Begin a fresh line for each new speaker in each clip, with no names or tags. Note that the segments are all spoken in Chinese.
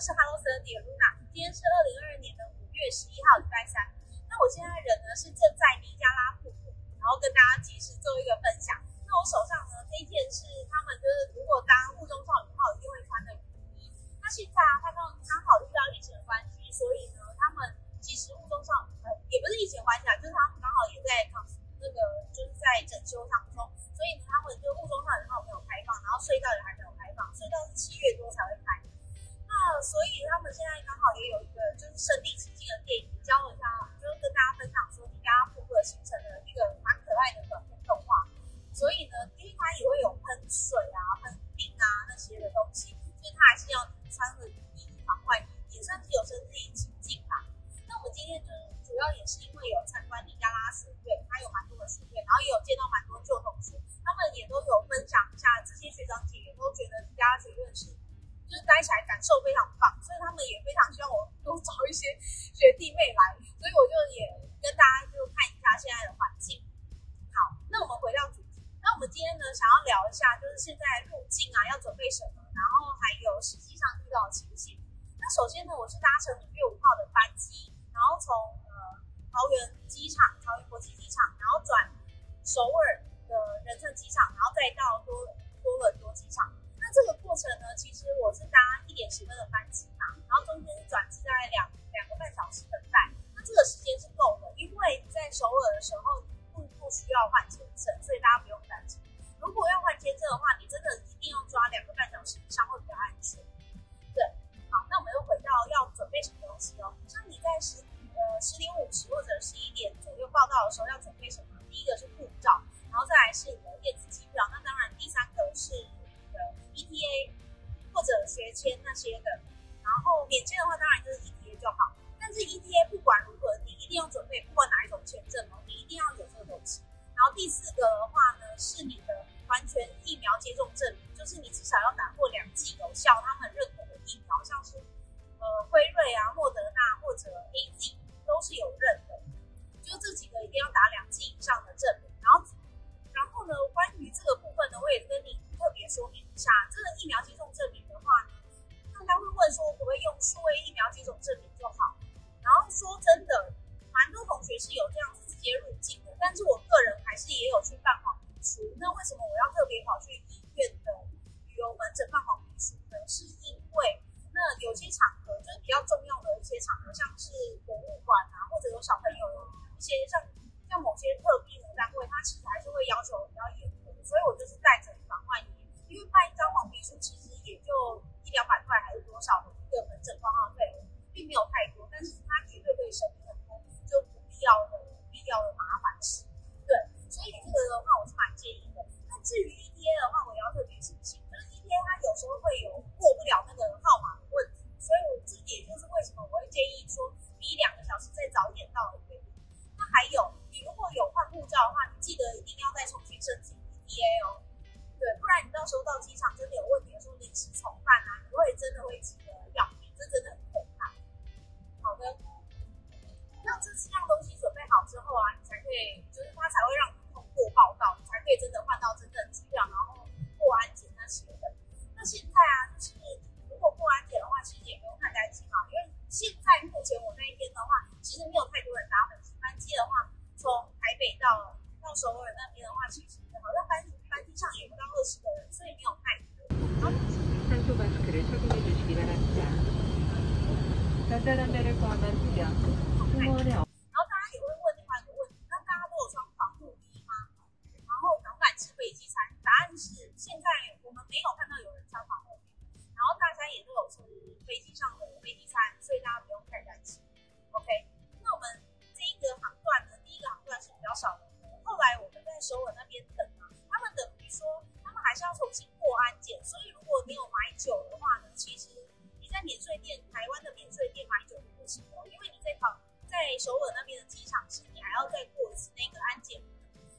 是 Hello Cindy Luna，今天是二零二二年的五月十一号，礼拜三。那我现在人呢是正在尼加拉瀑布，然后跟大家及时做一个分享。那我手上呢这一件是他们就是如果当雾中少女的话一定会穿的雨衣。那现在啊，他刚刚好遇到疫情的关系，所以呢，他们其实雾中少呃也不是疫情关系啊，就是他们刚好也在那个就是在整修当中，所以呢，他们就雾中少女的话没有开放，然后隧道也还没有开放，隧道是七月多才会开。那所以他们现在刚好也有一个就是圣地情境的电影，教了他，就是跟大家分享说尼加拉瀑布的形成的一个蛮可爱的短片动画。所以呢，因为它也会有喷水啊、喷冰啊那些的东西，所以它还是要穿着雨衣防外衣，也算是有圣地情境吧。那我们今天就是主要也是因为有参观尼加拉水院，它有蛮多的水院，然后也有见到蛮多旧同学，他们也都有分享一下，这些学长姐也都觉得尼加拉水院是。就是待起来感受非常棒，所以他们也非常希望我多找一些学弟妹来，所以我就也跟大家就看一下现在的环境。好，那我们回到主题，那我们今天呢想要聊一下，就是现在入境啊要准备什么，然后还有实际上遇到的情形。那首先呢，我是搭乘五月五号的班机，然后从呃桃园机场、桃园国际机场，然后转首尔的仁川机场，程呢，其实我是搭一点十分的班机嘛，然后中间是转机大概两两个半小时等待，那这个时间是够的，因为在首尔的时候不不需要换签证，所以大家不用担心。如果要换签证的话，你真的一定要抓两个半小时以上会比较安全。对，好，那我们又回到要准备什么东西哦？像你在十呃十点五十或者十一点左右报到的时候要准备什么？第一个是护照，然后再来是你的签那些的，然后免签的话，当然就是 ETA 就好。但是 ETA 不管如何，你一定要准备，不管哪一种签证哦，你一定要有这个东西。然后第四个的话呢，是你的完全疫苗接种证明，就是你至少要打过两剂有效、他们认可的疫苗，像是呃辉瑞啊、莫德纳或者 AZ 都是有认的，就这几个一定要打两剂以上的证明。然后，然后呢，关于这个部分呢，我也跟你。特别说明一下，这个疫苗接种，问说，可不可以用数位疫苗接种证明就好？然后说真的，蛮多同学是有这样子直接入境的，但是我个人还是也有去办黄皮书。那为什么我要特别跑去医院的旅游门诊办黄皮书呢？是因为那有些场合就是比较重要的一些场合，像是博物馆啊，或者有小朋友一些像像某些特定的单位，它其实还是会要求比较严格，所以我就是带着。因为办一张黄皮书其实也就一两百块还是多少的一个门诊挂号费，并没有太多，但是它绝对可以省很多就不必要的、必要的麻烦事。对，所以这个的话我是蛮建议的。那至于 ETA 的话，我要特别提醒，就是 ETA 它有时候会有过不了那个号码的问题，所以我这也就是为什么我会建议说比两个小时再早一点到的原因。那还有，你如果有换护照的话，你记得一定要再重新申请 ETA 哦。对，不然你到时候到机场真的有问题，说临时重办啊，你会真的会急得要命，这真的很可怕。好的，那这四样东西准备好之后啊，你才可以，就是他才会让你通过报道，你才可以真的换到真正机票，然后过安检那些的。那现在啊，就是如果过安检的话，其实也不用太担心嘛，因为现在目前我那一边的话，其实没有太多人搭飞机，班机的话，从台北到到首尔那边的话，其实好像班。班机上也 마스크를 착용해 주시기 바랍니다. 간단한 배를 포함한수량승무원의 因为你在考在首尔那边的机场是你还要再过一次那个安检，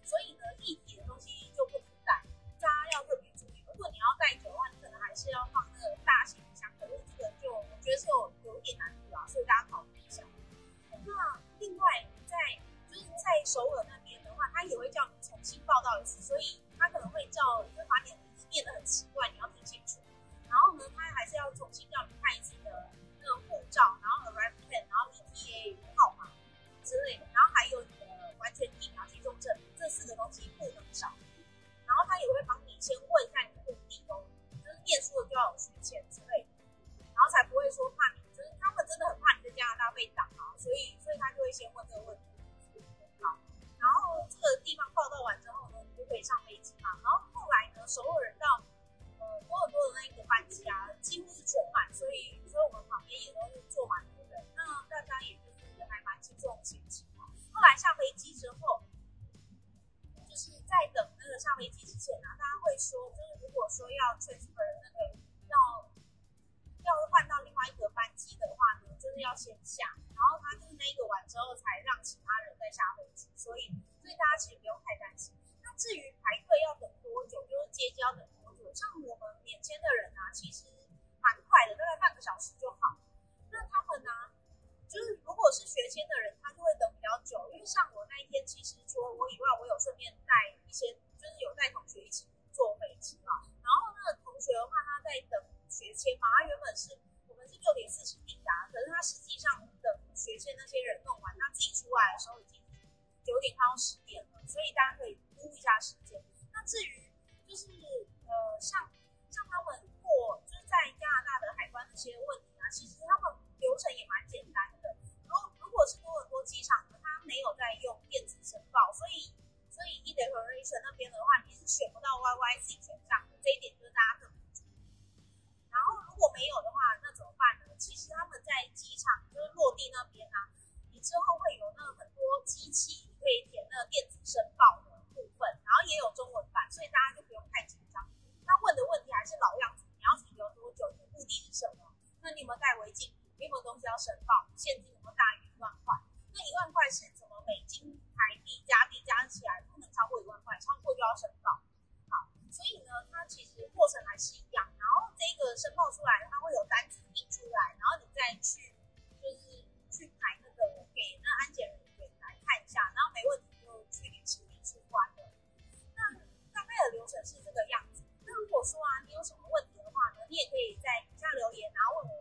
所以呢，一体的东西就不能带，大家要特别注意。如果你要带酒的话，你可能还是要放那个大行李箱，可是这个就我觉得是有有点难度啊，所以大家考虑一下。那另外在就是在首尔那边的话，他也会叫你重新报到一次，所以。他可能会叫会，把你的名字变得很奇怪，你要听清楚。然后呢，他还是要重新叫你看一次的被挡啊，所以所以他就会先问这个问题。然后这个地方报道完之后呢，你就可以上飞机嘛。然后后来呢，首尔到呃多伦多的那个班机啊，几乎是全满，所以所以我们旁边也都是坐满的人，那大家也就是还蛮轻松的心情嘛。后来下飞机之后。就是在等那个上飞机之前啊，大家会说，就是如果说要 transfer 就是要先下，然后他就是那个完之后才让其他人再下飞机，所以所以大家其实不用太担心。那至于排队要等多久，就是接机要等多久，像我们免签的人啊，其实蛮快的，大概半个小时就好。那他们呢？就是如果是学签的人，他就会等比较久，因为像我那一天，其实除了我以外，我有顺便带一些，就是有带同学一起坐飞机嘛。然后那个同学的话，他在等学签嘛，他原本是我们是六点四十可是他实际上等学生那些人弄完，他自己出来的时候已经九点快要十点了，所以大家可以估一下时间。那至于就是呃，像像他们过就是在加拿大的海关那些问题啊，其实他们。流程也蛮简单的。如如果是多伦多机场呢，它没有在用电子申报，所以所以 e-declaration 那边的话，你是选不到 YYC 选项。这一点在机场就是落地那边啊，你之后会有那很多机器，你可以填那个电子申报的部分，然后也有中文版，所以大家就不用太紧张。他问的问题还是老样子，你要停留多久？你的目的是什么？那你有没有带违禁品？有没有东西要申报？现金有没有大于一万块？那一万块是怎么美金、台币加币加起来不能超过一万块，超过就要申报。好，所以呢，它其实过程还是一样。然后这个申报出来，它会有单子来，然后你再去就是去排那个给那安检人员来看一下，然后没问题就去领行李出关了。那大概的流程是这个样子。那如果说啊，你有什么问题的话呢，你也可以在底下留言，然后问我。